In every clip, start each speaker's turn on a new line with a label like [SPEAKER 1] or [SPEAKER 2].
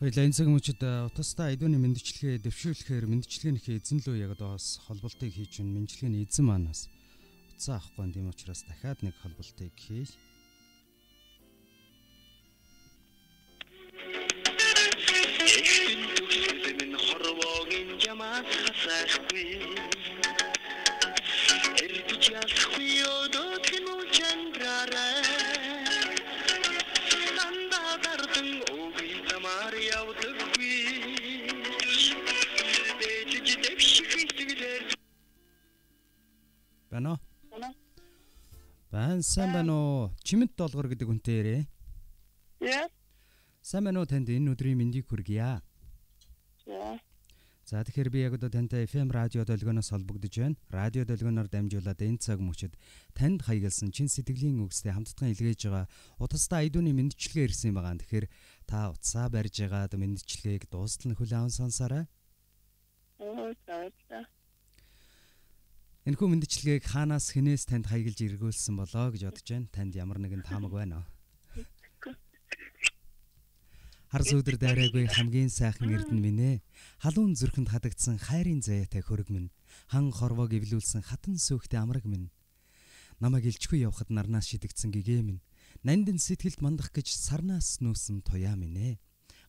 [SPEAKER 1] Хоёлаа энэ цаг мөчид утастай айдууны мэдчилгээ дэвшүүлэхээр мэдчилгээнийхээ эзэн лөө яг одоо бас холболтыг хийж мэдчилгээний эзэн маань бас утсаа авахгүй юм учраас дахиад нэг холболтыг хий. Байна уу? Байн сайн байна уу? Чимэд долгор гэдэг хүнтэй ярэ.
[SPEAKER 2] Яа.
[SPEAKER 1] Сайн байна уу танд энэ өдрийн мэндийг хүргье.
[SPEAKER 2] За.
[SPEAKER 1] За тэгэхээр би яг одоо тантай FM радио долгионоос холбогдож байна. Радио долгионоор дамжуулаад энэ цаг мөчид танд хаягалсан чин сэтгэлийн үгстэй хамтдаган илгээж байгаа утастай айдууны мэдчилгээ ирсэн байгаа. Тэгэхээр та утсаа барьж байгаад мэдчилгээг дуустал нь хүлээн аван сонсоорой.
[SPEAKER 2] Оо за.
[SPEAKER 1] Энэхүү мэдчилгээг хаанаас хинээс танд хаягалж эргүүлсэн болоо гэж бодож байна. Танд ямар нэгэн таамаг байна уу? Хар сүудэр дайраагүй хамгийн сайхан эрдэн минь ээ. Халуун зүрхэнд хадагдсан хайрын заяатай хөрөг минь. Хан хорвоог эвлүүлсэн хатан сөөхтэй амраг минь. Намайг илчгүй явхад нарнаас шидэгдсэн гэгээ минь. Нандин сэтгэлд мандах гэж сарнаас нүүсэн туяа минь ээ.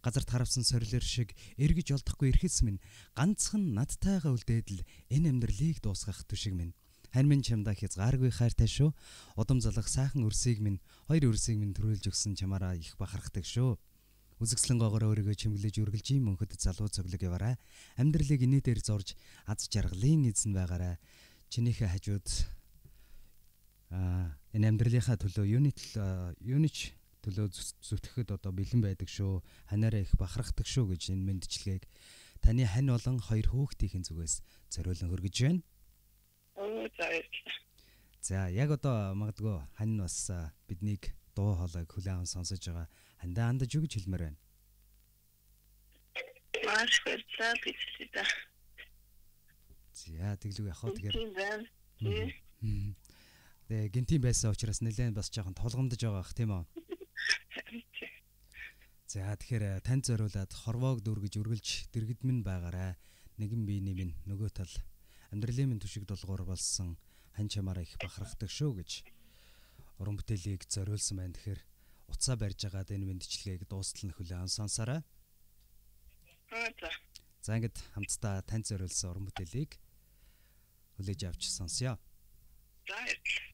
[SPEAKER 1] Газарт харавсан сорилэр шиг эргэж олдохгүй эрхэс минь ганцхан надтайгаа үлдээдэл энэ амьдралыг дуусгах түшиг минь. Хань минь чамдаа хязгааргүй хайртай шүү. Удам залах сайхан өрсийг минь хоёр өрсийг минь төрүүлж өгсөн чамаараа их бахархдаг шүү. Үзэгслэн гоогоор өөрийгөө чимглэж үргэлж юм мөнхөд залуу цоглог яваарай. Амьдралыг инээ дээр зорж аз жаргалын эзэн байгаарай. Чинийхээ хажууд аа энэ амьдралынхаа төлөө юуны төлөө юунич төлөө зүтгэхэд одоо бэлэн байдаг шүү. Ханаараа их бахархдаг шүү гэж энэ мэндчилгээг таны хань болон хоёр хүүхдийн зүгээс зориулан хөргөж байна.
[SPEAKER 2] За.
[SPEAKER 1] Яг одоо магадгүй хань нь бас биднийг дуу хоолойг хүлээн аван сонсож байгаа. Хандаа андаж юу гэж хэлмээр байна.
[SPEAKER 2] Маш баярлалаа бичлээ да.
[SPEAKER 1] За тэглүү яхаа тэгэхээр. Тэгээ гинтийн байсан учраас нэлээд бас жоохон тулгамдж байгаа бах тийм үү. За тэгэхээр танд зориулаад хорвоог дүүргэж үргэлж дэргэдмэн байгаарай. Нэгэн биений минь нөгөө тал амьдралын минь түшиг долгоор болсон хан чамаараа их бахархдаг шүү гэж уран бүтээлийг зориулсан байна. Тэгэхээр уцаа барьж байгаад энэ мэндчилгээг дуустал нь хүлээн сонсоорой.
[SPEAKER 2] За
[SPEAKER 1] ингээд хамтдаа танд зориулсан уран бүтээлийг хүлээж авч сонсъё.
[SPEAKER 2] За. баярлалаа.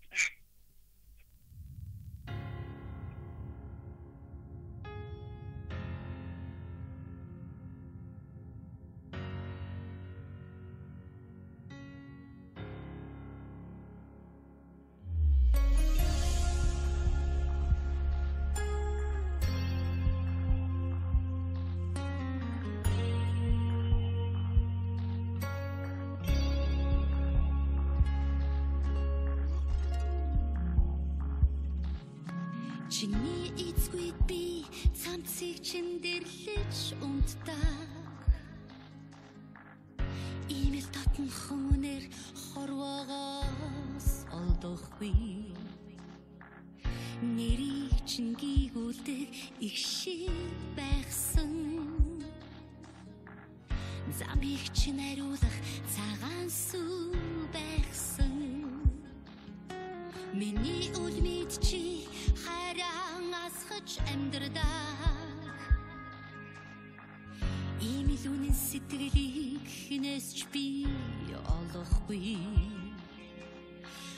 [SPEAKER 3] Чиний эцгүй би цамцыг чин дэрлэж унтдаа Имэл татн хүмүүнэр хорвоогоос олдохгүй. Нэрийг чин гийгүүлдэг их шиг байхсан. Замбиг чин ариулах цагаан сүү байхсан. Миний харан асгаж амьдрдаг Ийм илүүнэн сэтгэлийг хинээс ч би олохгүй.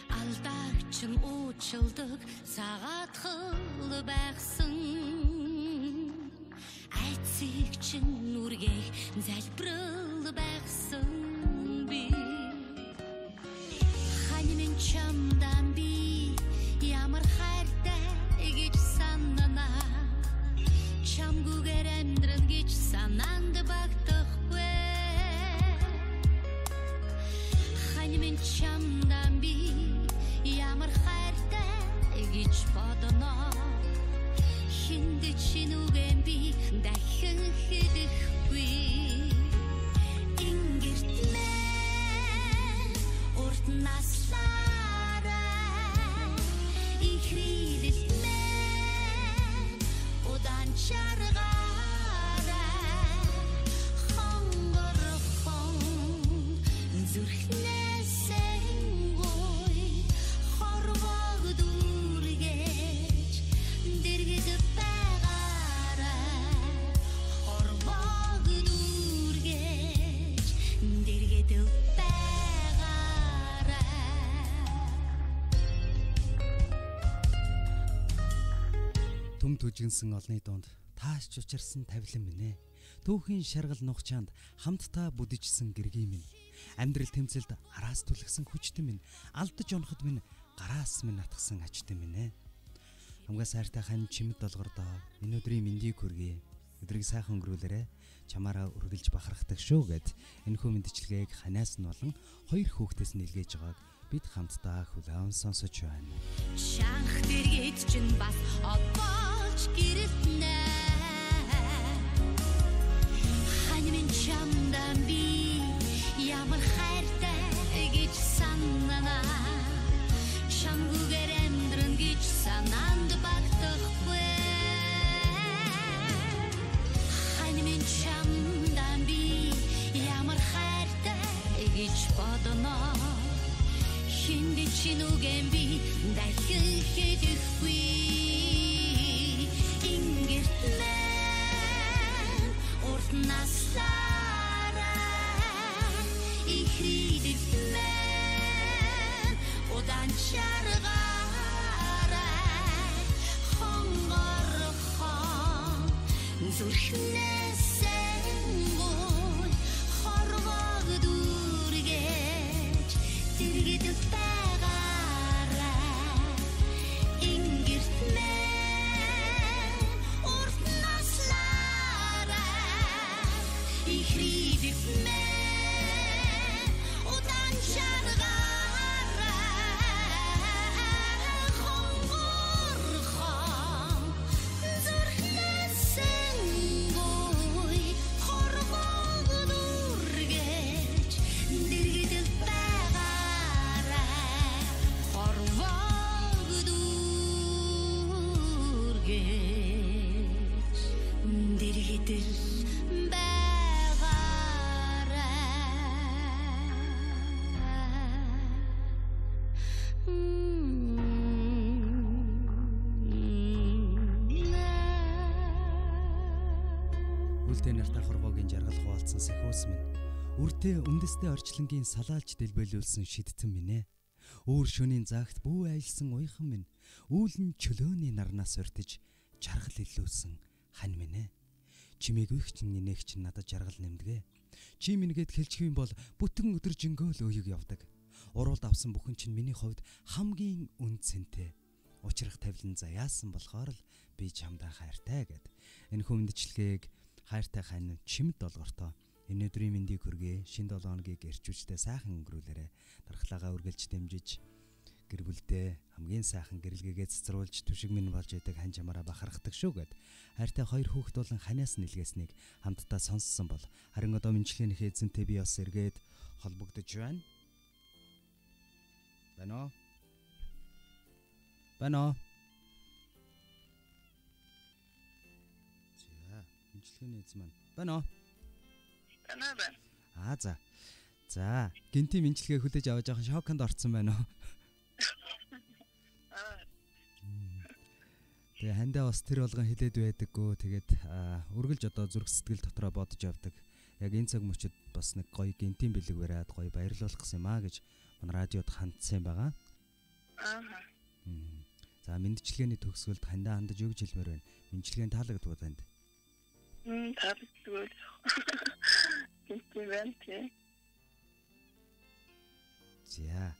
[SPEAKER 3] Алдаагч нь уучлдаг цагаатхал байхсан. Айцыг чин нүргэх залбирал байхсан гэж бодоно хиндэч шинүгэн би дахин хэлэхгүй. Ингэртмэ урт нас
[SPEAKER 1] Түм түжигнсэн олны дунд тааш чучирсан тавилан минь ээ. Түүхийн шаргал нухчаанд хамтдаа бүдижсэн гэргий минь. Амьдрал тэмцэлд араас түлхсэн хүчтэн минь. Алдаж оноход минь гараас минь натгсан ачтэн минь ээ. Хамгаа сайртай хань чимэд долгордоо энэ өдрийн мэндийг хүргэе. Өдрийг сайхан өнгөрүүлээрэ. Чамаараа үргэлж бахархдаг шүү гэд энэхүү мэдчилгээг ханаас нь болон хоёр хүүхдээс нь илгээж байгааг бид хамтдаа хүлээн сонсож байна.
[SPEAKER 3] Шанх дэргэд чинь бас обооч гэрэлтнэ. Хань минь чамдан би ямар хайртай урт дүүргэж дэргэд байгаарай
[SPEAKER 1] Үлдээ нартай хорвогийн жаргал хуваалцсан сахиус минь. Үрдээ үндэстэй орчлонгийн салаалж дэлбэлүүлсэн шидтэн минь ээ. Өөр шөнийн загт бүү айлсан уйхан минь. Үүлэн чөлөөний нарнаас уртиж жаргал илүүсэн хань минь ээ. Чимээг үхч нэнэгч надад жаргал нэмдэгэ. Чи мингээд хэлчих юм бол бүтэн өдөр жингөөл өөйг явдаг. Уруулд авсан бүхэн чинь миний хувьд хамгийн үн цэнтэй. Учрах тавилан заяасан болохоор л би чамдаа хайртай гэд. Энэ хүмдчлэгийг хайртай хань чимд долгортой. Энэ өдрийн мэндийг хүргэе. Шинэ 7 хоногийг эрчүүчтэй сайхан өнгөрүүлээрэ. Дархлаагаа үргэлж дэмжиж гэр бүлдээ хамгийн сайхан гэрэлгээгээ цэцруулж түшиг минь болж идэг хань чамаараа бахархдаг шүү гэд. Хайртай хоёр хүүхэд болон ханаас нэлгээснийг хамтдаа сонссон бол харин одоо мэнчлийн эзэнтэй би бас эргээд холбогдож байна. Бано. Бано. За, мэнчлийн эзэн маань. Бано.
[SPEAKER 2] Танаа байна.
[SPEAKER 1] Аа за. За, гинти мэнчилгээ хүлээж аваад жоохон шоконд орцсон байна уу? Тэгээ хандаа бас тэр болгон хилээд байдаггүй. Тэгээд үргэлж одоо зүрх сэтгэл дотроо бодож явдаг. Яг энэ цаг мөчид бас нэг гоё гинтийн бэлэг бариад гоё баярлуулах гэсэн юм аа гэж манай радиод хандсан байгаа.
[SPEAKER 2] Аа.
[SPEAKER 1] За мэдчилгээний төгсгөлд хандаа хандаж юу гэж хэлмээр байна? Мэдчилгээний таалагддаг танд.
[SPEAKER 2] Мм, таалагдгүй. Гинти байна тий.
[SPEAKER 1] За.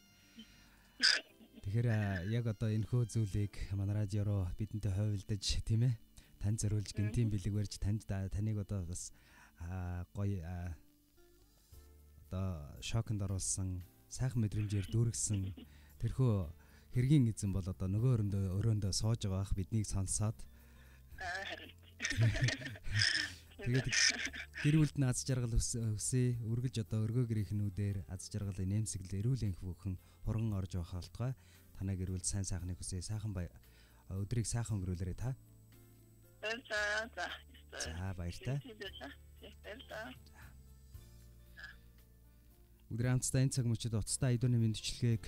[SPEAKER 1] Тэгэхээр яг одоо энэ хөө зүйлийг манай радиороо бидэнтэй хойволдож тийм ээ тань зориулж гинтийн бэлэг барьж танд таныг одоо бас гоё одоо шоконд оруулсан сайхан мэдрэмжээр дүүргэсэн тэрхүү хэргийн эзэн бол одоо нөгөө өрөндөө өрөөндөө сууж байгаа бах биднийг сонсоод. Тэгээд гэр бүлд нь аз жаргал өс- өсөе. Үргэлж одоо өргөө гэрийнхнүүдээр аз жаргал нэмсэглэл эрүүл энх бүхэн хуран орж байх болтугай. Танай гэр бүл сайн сайхныг хүсье. Сайхан бай өдрийг сайхан өнгөрүүлээрэй та.
[SPEAKER 2] За за.
[SPEAKER 1] За баяртай.
[SPEAKER 2] Баярлалаа.
[SPEAKER 1] Өдрийн хамтдаа энэ цаг мөчид уцтай айдууны мэдчилгээг